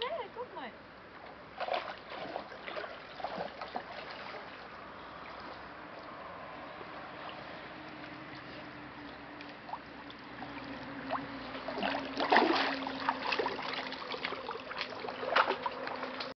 snake. good my.